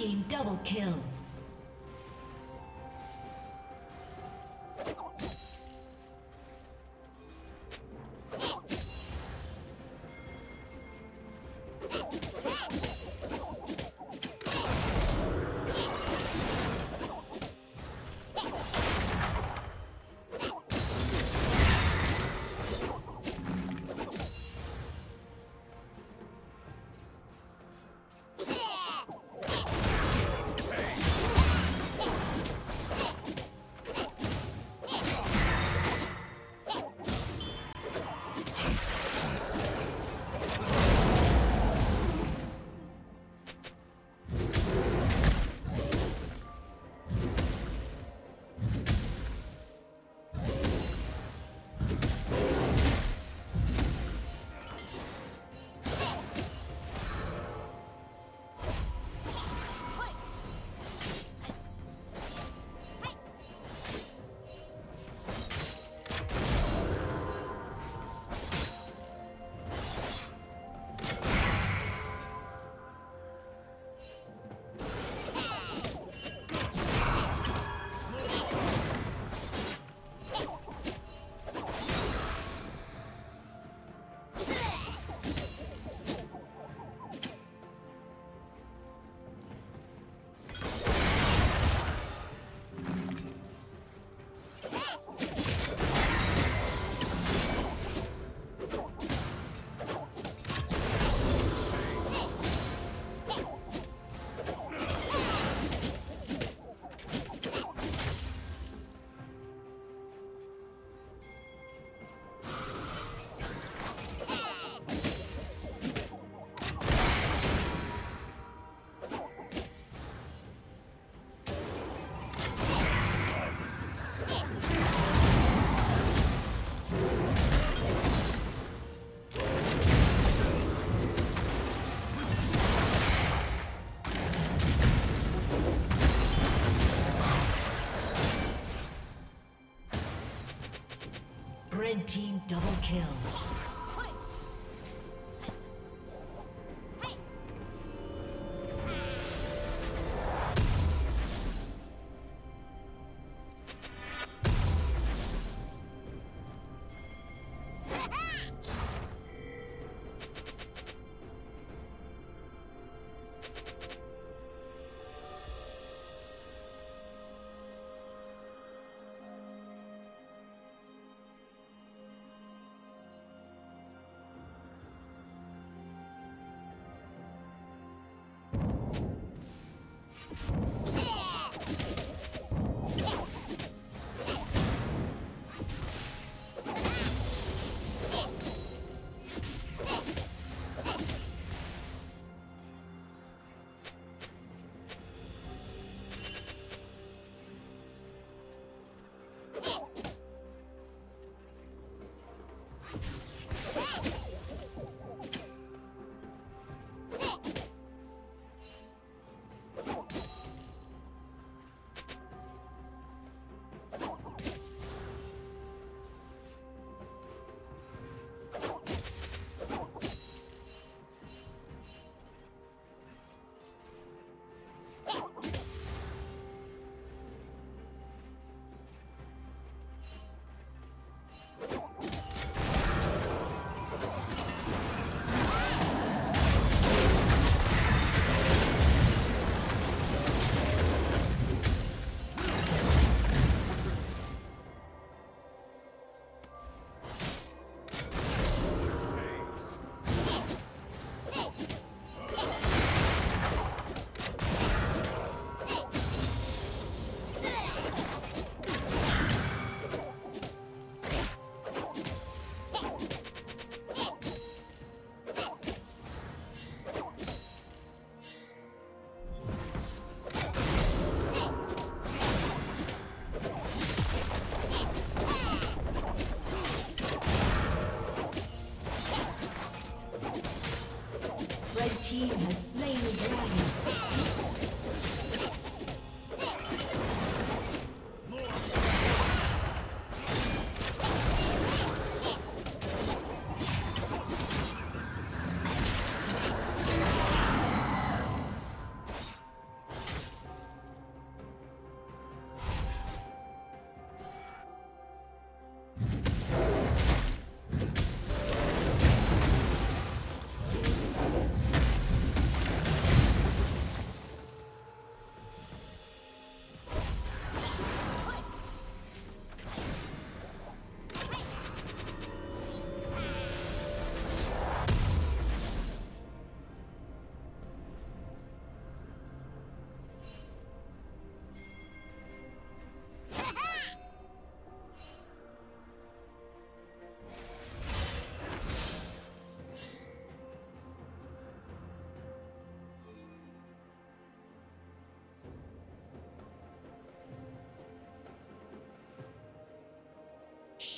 team double kill.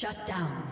Shut down.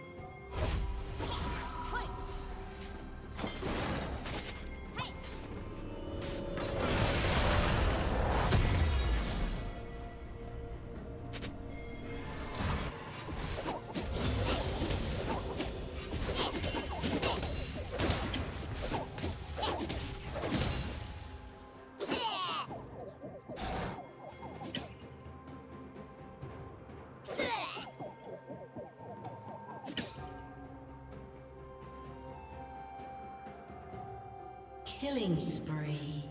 Killing spree.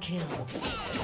Kill.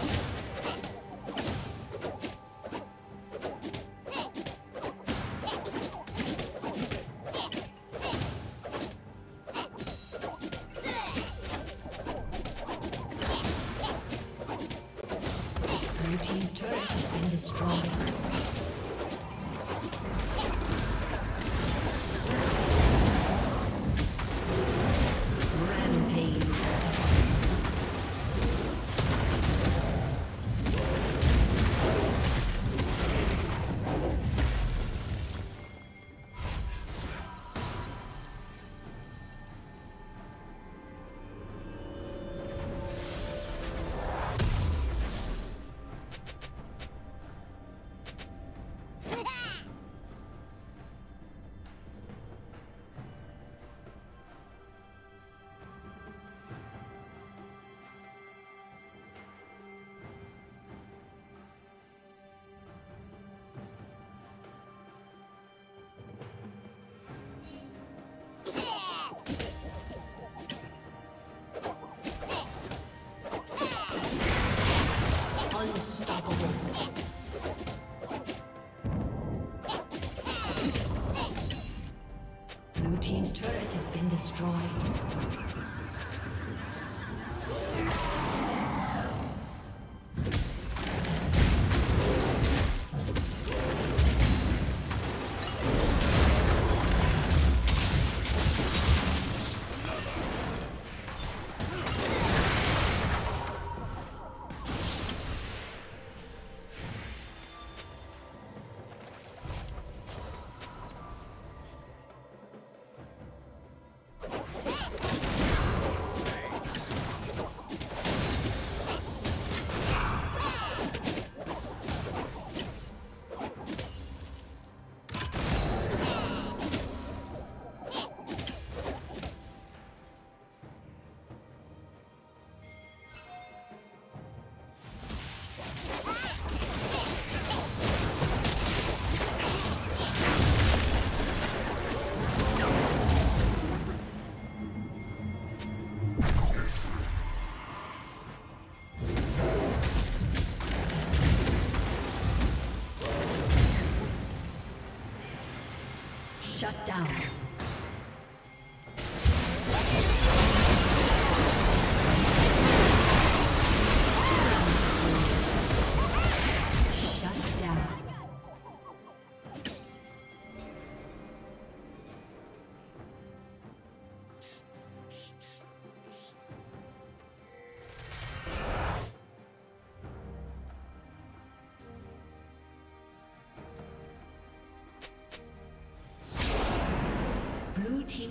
Team